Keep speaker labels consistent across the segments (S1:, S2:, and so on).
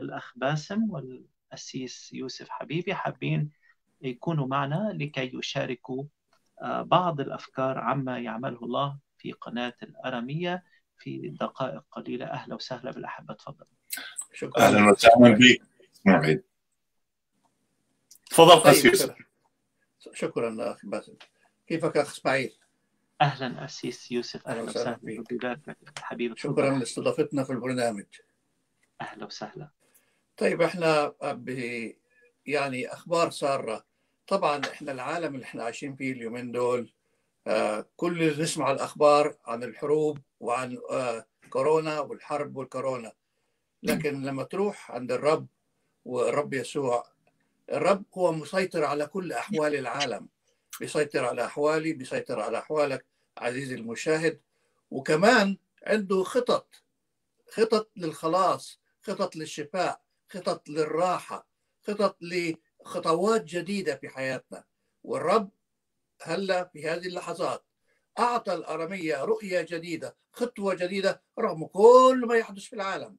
S1: الأخ باسم والأسيس يوسف حبيبي حابين يكونوا معنا لكي يشاركوا آه، بعض الأفكار عما يعمله الله في قناة الأرامية في دقائق قليلة. أهلا وسهلا بالأحبة تفضل.
S2: شكرا. أهلا وسهلا بك اسماعيل
S3: تفضل. قس طيب، يوسف شكرا أخي باسم. كيفك أخ إسماعيل؟
S1: أهلا أسيس يوسف أهلا وسهلا بك. حبيبي
S3: شكرا لاستضافتنا في البرنامج.
S1: أهلا وسهلا.
S3: طيب إحنا يعني أخبار سارة. طبعا إحنا العالم اللي إحنا عايشين فيه اليومين دول آه، كل اللي نسمع الأخبار عن الحروب وعن آه، كورونا والحرب والكورونا. لكن لما تروح عند الرب والرب يسوع الرب هو مسيطر على كل أحوال العالم. بيسيطر على أحوالي بيسيطر على أحوالك عزيزي المشاهد. وكمان عنده خطط خطط للخلاص خطط للشفاء. خطط للراحة خطط خطوات جديدة في حياتنا. والرب هلأ في هذه اللحظات أعطى الأرمية رؤية جديدة خطوة جديدة رغم كل ما يحدث في العالم.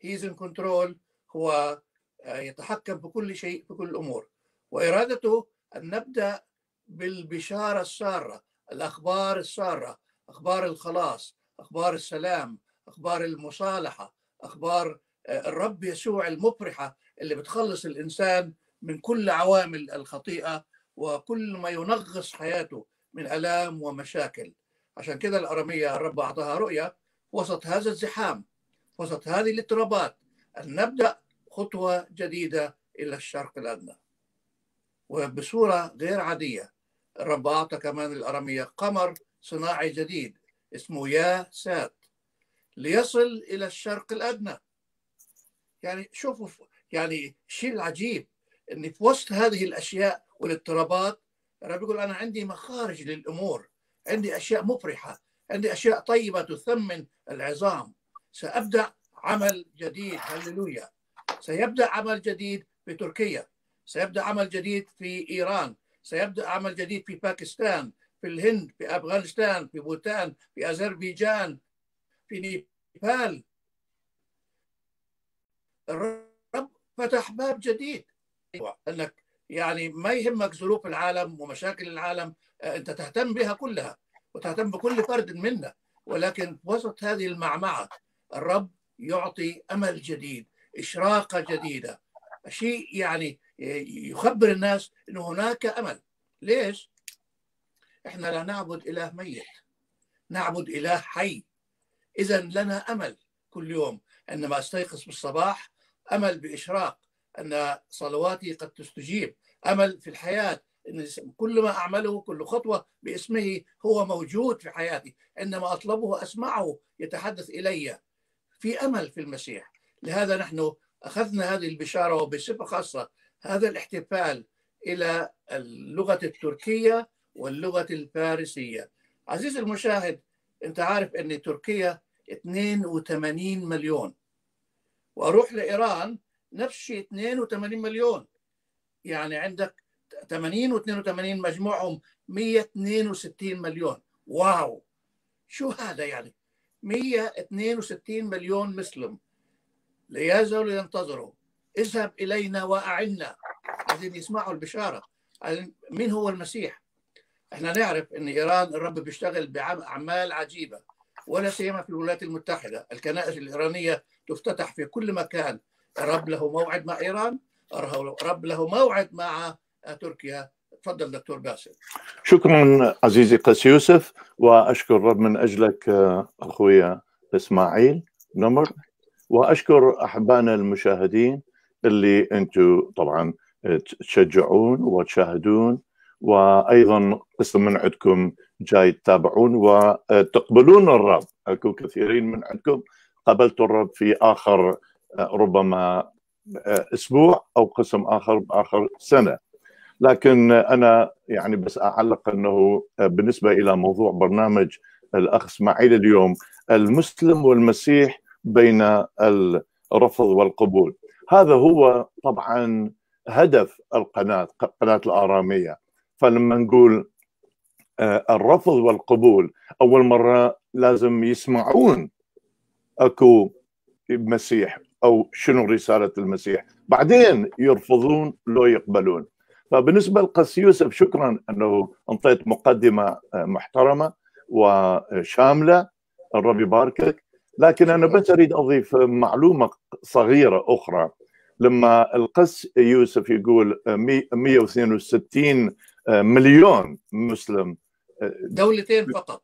S3: هيز ان كنترول هو آه، يتحكم بكل شيء في كل الأمور. وإرادته أن نبدأ بالبشارة السارة الأخبار السارة أخبار الخلاص أخبار السلام أخبار المصالحة أخبار آه، الرب يسوع المفرحة اللي بتخلص الإنسان من كل عوامل الخطيئة وكل ما ينغص حياته من ألام ومشاكل. عشان كده الأرمية الرب أعطاها رؤية وسط هذا الزحام وسط هذه الاضطرابات أن نبدأ خطوة جديدة إلى الشرق الأدنى. وبصورة غير عادية الرب أعطى كمان الأرمية قمر صناعي جديد اسمه يا سات ليصل إلى الشرق الأدنى. يعني شوفوا يعني الشيء العجيب ان في وسط هذه الأشياء والاضطرابات الرب يقول أنا عندي مخارج للأمور عندي أشياء مفرحة عندي أشياء طيبة تثمن العظام. سأبدأ عمل جديد هللويا. سيبدأ عمل جديد في تركيا سيبدأ عمل جديد في إيران سيبدأ عمل جديد في باكستان في الهند في أفغانستان في بوتان في أذربيجان في نيبال. الرب فتح باب جديد. انك يعني ما يهمك ظروف العالم ومشاكل العالم آه، أنت تهتم بها كلها وتهتم بكل فرد منا. ولكن وسط هذه المعمعة الرب يعطي أمل جديد إشراقة جديدة شيء يعني يخبر الناس انه هناك أمل. ليش؟ إحنا لا نعبد إله ميت نعبد إله حي. اذا لنا أمل كل يوم. عندما أستيقظ بالصباح أمل بإشراق أن صلواتي قد تستجيب. أمل في الحياة أن كل ما أعمله كل خطوة باسمه هو موجود في حياتي. عندما أطلبه أسمعه يتحدث إلي. في أمل في المسيح. لهذا نحن أخذنا هذه البشارة وبصفة خاصة هذا الاحتفال إلى اللغة التركية واللغة الفارسية. عزيزي المشاهد أنت عارف أن تركيا 82 مليون. وأروح لإيران نفس الشيء 82 مليون. يعني عندك 80 و82 مجموعهم 162 مليون. واو! شو هذا يعني؟ 162 مليون مسلم. لا يزالوا ينتظروا اذهب إلينا وأعنا. عايزين يسمعوا البشارة. مين هو المسيح؟ إحنا نعرف إن إيران الرب بيشتغل باعمال عجيبة. ولا سيما في الولايات المتحدة. الكنائس الإيرانية تفتتح في كل مكان. رب له موعد مع إيران رب له موعد مع تركيا. تفضل دكتور باسل.
S2: شكرا عزيزي قس يوسف وأشكر الرب من أجلك أخوي إسماعيل نمر وأشكر أحبائنا المشاهدين اللي أنتم طبعا تشجعون وتشاهدون وأيضا قسم من عندكم جاي تتابعون وتقبلون الرب. أكو كثيرين من عندكم قبلتوا الرب في آخر ربما أسبوع أو قسم آخر بآخر سنة. لكن أنا يعني بس أعلق أنه بالنسبة إلى موضوع برنامج الأخ إسماعيل اليوم المسلم والمسيح بين الرفض والقبول. هذا هو طبعا هدف القناة قناة الآرامية. فلما نقول الرفض والقبول أول مرة لازم يسمعون أكو مسيح أو شنو رسالة المسيح. بعدين يرفضون لو يقبلون. فبالنسبة لقس يوسف شكرا أنه أنطيت مقدمة محترمة وشاملة. الرب يباركك. لكن أنا بس أريد أضيف معلومة صغيرة أخرى. لما القس يوسف يقول 162 مليون مسلم
S3: دولتين فقط.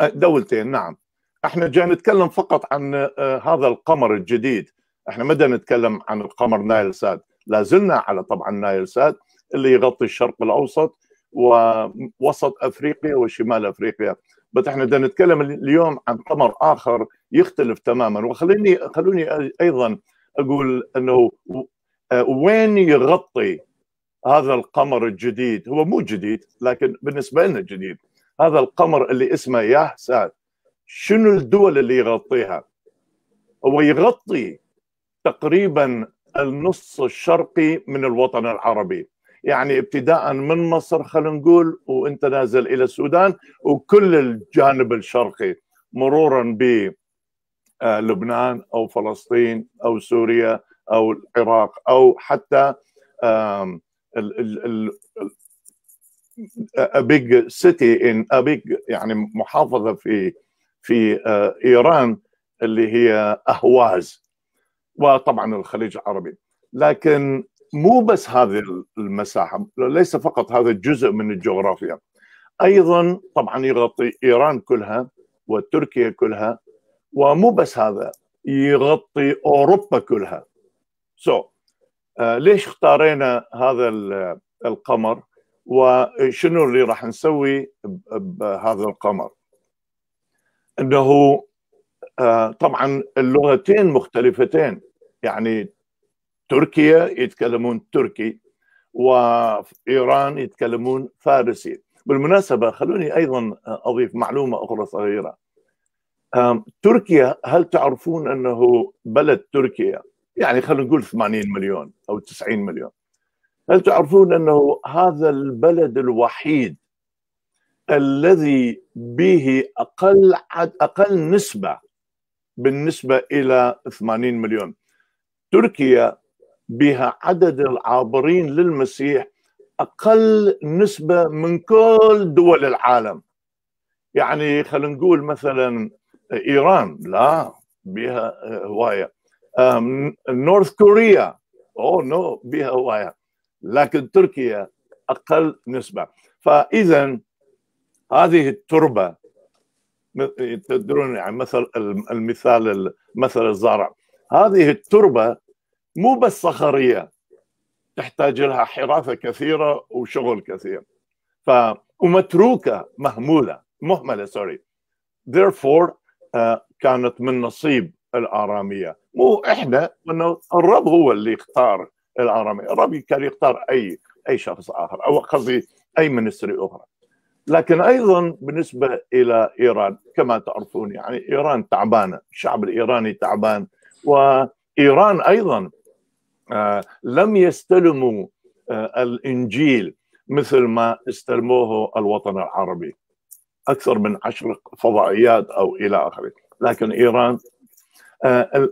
S2: دولتين نعم. إحنا جاي نتكلم فقط عن هذا القمر الجديد. إحنا ما نتكلم عن القمر نايل سات لا زلنا على طبعا نايل سات اللي يغطي الشرق الأوسط ووسط أفريقيا وشمال أفريقيا. بس إحنا بدنا نتكلم اليوم عن قمر آخر يختلف تماما. وخليني خلوني أيضا أقول إنه وين يغطي هذا القمر الجديد. هو مو جديد لكن بالنسبة لنا جديد. هذا القمر اللي اسمه ياه سات شنو الدول اللي يغطيها؟ هو يغطي تقريبا النص الشرقي من الوطن العربي. يعني ابتداء من مصر خلينا نقول وانت نازل إلى السودان وكل الجانب الشرقي مرورا ب لبنان أو فلسطين أو سوريا أو العراق أو حتى بيج سيتي ان بيج يعني محافظة في في إيران اللي هي أهواز. وطبعا الخليج العربي. لكن مو بس هذه المساحة ليس فقط هذا الجزء من الجغرافيا. أيضا طبعا يغطي إيران كلها وتركيا كلها. ومو بس هذا يغطي أوروبا كلها. سو so, ليش اختارينا هذا القمر؟ وشنو اللي راح نسوي بهذا القمر؟ إنه uh, طبعا اللغتين مختلفتين. يعني تركيا يتكلمون تركي وإيران يتكلمون فارسي. بالمناسبة خلوني أيضا أضيف معلومة أخرى صغيرة. تركيا هل تعرفون أنه بلد تركيا؟ يعني خلينا نقول 80 مليون أو 90 مليون. هل تعرفون أنه هذا البلد الوحيد الذي به أقل أقل نسبة بالنسبة إلى 80 مليون؟ تركيا بها عدد العابرين للمسيح أقل نسبة من كل دول العالم. يعني خلينا نقول مثلا إيران لا بها هواية. نورث كوريا اوه نو بها هوايه لكن تركيا أقل نسبة. فاذا هذه التربة تدرون يعني مثل المثال مثل الزرع. هذه التربة مو بس صخرية تحتاج لها حرافة كثيرة وشغل كثير. ف ومتروكة مهمولة مهملة سوري therefore uh, كانت من نصيب الآرامية. مو إحنا إنه الرب هو اللي اختار الآرامية. الرب كان يختار أي أي شخص آخر أو قصدي أي منستري أخرى. لكن أيضا بالنسبة إلى إيران كما تعرفون يعني إيران تعبانة الشعب الإيراني تعبان. وإيران أيضا آه لم يستلموا آه الإنجيل مثل ما استلموه الوطن العربي. أكثر من عشر فضائيات أو إلى آخره. لكن إيران آه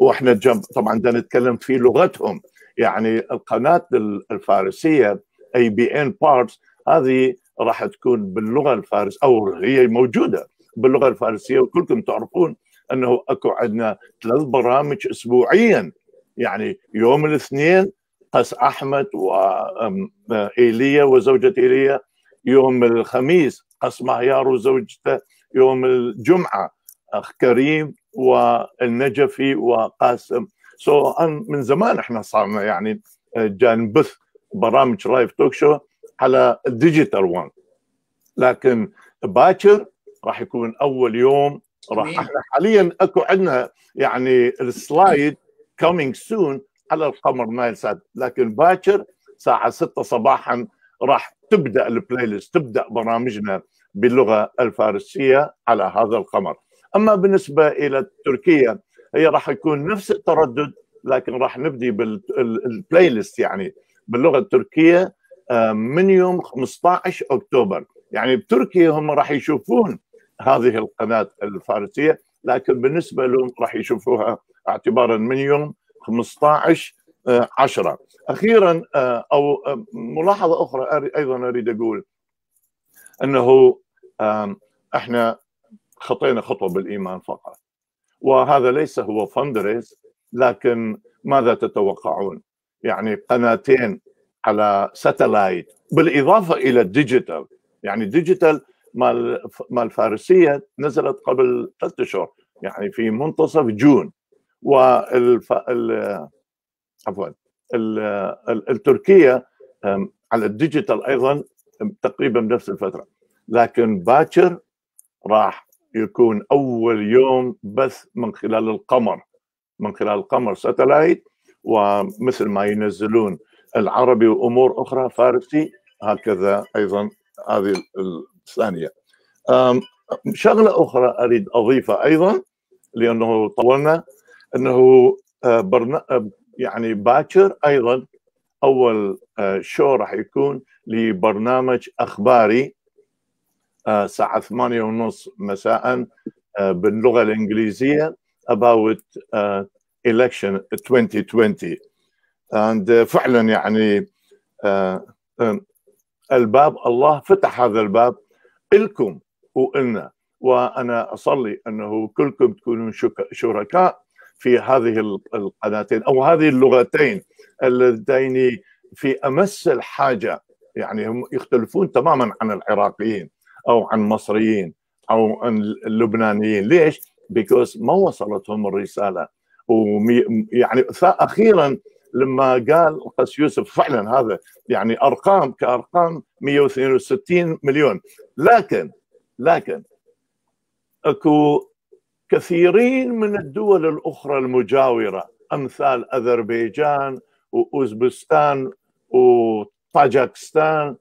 S2: وإحنا جنب طبعا بدنا نتكلم في لغتهم. يعني القناة الفارسية ABN Pars هذه راح تكون باللغة الفارسيه أو هي موجودة باللغة الفارسية وكلكم تعرفون أنه أكو عندنا ثلاث برامج اسبوعيا. يعني يوم الاثنين قس أحمد وايليا وزوجة إيليا. يوم الخميس قس مهيار وزوجته. يوم الجمعة أخ كريم والنجفي وقاسم. so so, من زمان إحنا صارنا يعني جاي نبث برامج live talk show على ال digital وان لكن باكر راح يكون أول يوم راح إحنا حاليا أكو عندنا يعني ال slide coming soon على القمر نايل سات لكن باكر الساعة 6 صباحا راح تبدأ ال playlist تبدأ برامجنا باللغة الفارسية على هذا القمر. أما بالنسبة إلى تركيا هي راح يكون نفس التردد لكن راح نبدي بالبلاي ليست يعني باللغة التركية من يوم 15 أكتوبر. يعني بتركيا هم راح يشوفون هذه القناة الفارسية لكن بالنسبة لهم راح يشوفوها اعتبارا من يوم 15 10 أخيرا أو ملاحظة أخرى أيضا أريد أقول أنه إحنا خطينا خطوة بالإيمان فقط. وهذا ليس هو fundraise لكن ماذا تتوقعون؟ يعني قناتين على satellite بالإضافة إلى ال digital يعني ال digital مال مال فارسية نزلت قبل ثلاثة أشهر يعني في منتصف June. والف عفوا التركية على ال digital أيضا تقريبا بنفس الفترة. لكن باكر راح يكون أول يوم بث من خلال القمر من خلال القمر satellite ومثل ما ينزلون العربي وأمور أخرى فارسي هكذا أيضا هذه الثانية. شغلة أخرى أريد أضيفها أيضا لأنه طولنا أنه برنا... يعني باكر أيضا أول شو راح يكون لبرنامج أخباري الساعة ثمانية ونص مساء باللغة الإنجليزية about election 2020 and فعلا يعني الباب الله فتح هذا الباب لكم وإلنا. وأنا أصلي أنه كلكم تكونون شركاء في هذه القناتين أو هذه اللغتين اللتين في أمس الحاجة. يعني هم يختلفون تماما عن العراقيين. أو عن مصريين أو عن اللبنانيين. ليش؟ بيكوز ما وصلتهم الرسالة. ويعني أخيرا لما قال قس يوسف فعلا هذا يعني أرقام كأرقام 162 مليون. لكن لكن أكو كثيرين من الدول الأخرى المجاورة أمثال أذربيجان واوزبستان وطاجكستان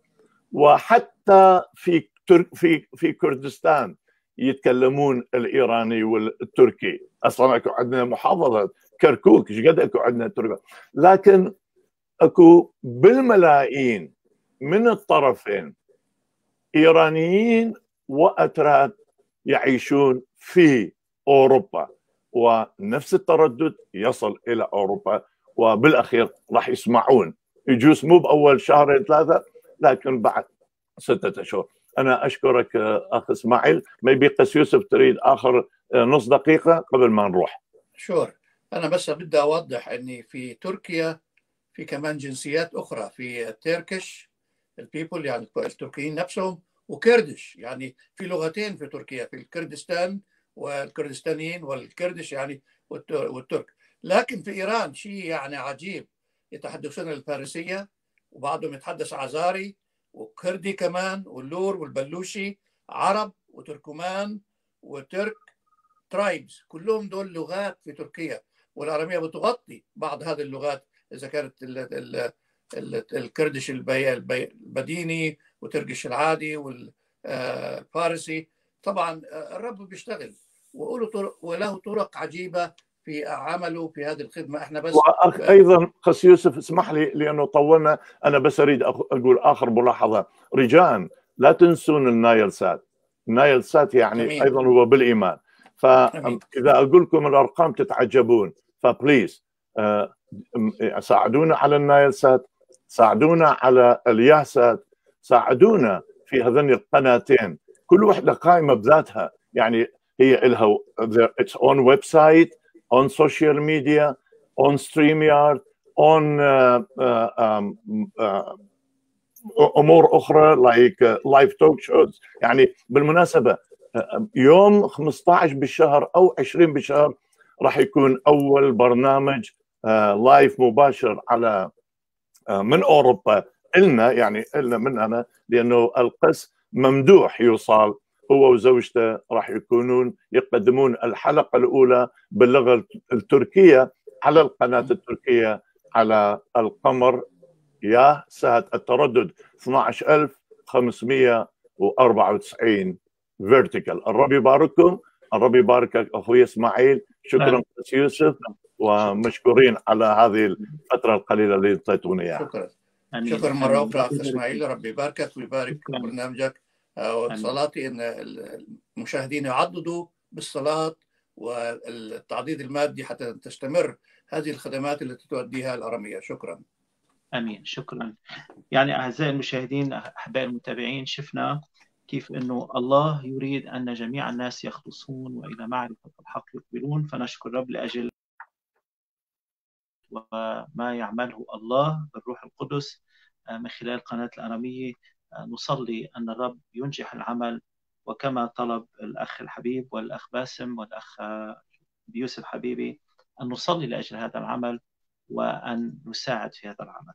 S2: وحتى في في في كردستان يتكلمون الإيراني والتركي. أصلا أكو عندنا محافظة كركوك إيش قد أكو عندنا تركي لكن أكو بالملايين من الطرفين إيرانيين وأتراك يعيشون في أوروبا. ونفس التردد يصل إلى أوروبا وبالأخير راح يسمعون. يجوز مو بأول شهرين ثلاثة لكن بعد ستة أشهر. أنا أشكرك أخ إسماعيل. ما يبي قس يوسف تريد آخر نص دقيقة قبل ما نروح.
S3: شور أنا بس بدي أوضح إني في تركيا في كمان جنسيات أخرى في ال Turkish ال people يعني التركيين نفسهم و Kurdish. يعني في لغتين في تركيا في الكردستان والكردستانيين وال Kurdish يعني والترك. لكن في إيران شيء يعني عجيب. يتحدثون الفارسية وبعضهم يتحدث عزاري وكردي كمان واللور والبلوشي عرب وتركمان و Turk tribes كلهم دول لغات في تركيا. والعربية بتغطي بعض هذه اللغات إذا كانت ال ال ال الكردش البديني وتركش العادي والفارسي طبعا الرب بيشتغل وله طرق عجيبة في عمله في هذه الخدمة. إحنا بس
S2: وأخ أيضا خس يوسف اسمح لي لأنه طولنا. أنا بس أريد أقول آخر ملاحظة. رجاء لا تنسون النايل سات. النايل سات يعني أمين. أيضا هو بالإيمان. فاذا أقول لكم الأرقام تتعجبون ف please آه، ساعدونا على النايل سات ساعدونا على الياسات ساعدونا في هذين القناتين. كل وحدة قائمة بذاتها. يعني هي لها its own website on social media on StreamYard on uh, uh, um, uh, أمور أخرى like live talk shows يعني بالمناسبة يوم 15 بالشهر أو 20 بالشهر راح يكون أول برنامج لايف مباشر على من أوروبا إلنا يعني إلنا من أنا لأنه القس ممدوح يوصل هو وزوجته راح يكونون يقدمون الحلقة الأولى باللغة التركية على القناة التركية على القمر. يا ساعه التردد 12594 فيرتيكال الرب يبارككم. الرب يباركك أخوي إسماعيل. شكرا قس يوسف ومشكورين على هذه الفترة القليلة اللي أعطيتونا إياها.
S3: شكرا. شكرا مرة أخرى اخ إسماعيل. ربي يباركك ويبارك برنامجك. وصلاتي ان المشاهدين يعضدوا بالصلاة والتعضيد المادي حتى تستمر هذه الخدمات التي تؤديها الأرامية. شكرا.
S1: أمين. شكرا. يعني أعزائي المشاهدين أحبائي المتابعين شفنا كيف إنه الله يريد أن جميع الناس يخلصون وإلى معرفة الحق يقبلون. فنشكر الرب لأجل وما يعمله الله بالروح القدس من خلال قناة الأرامية. نصلي أن الرب ينجح العمل وكما طلب الأخ الحبيب والأخ باسم والأخ يوسف حبيبي أن نصلي لأجل هذا العمل وأن نساعد في هذا العمل.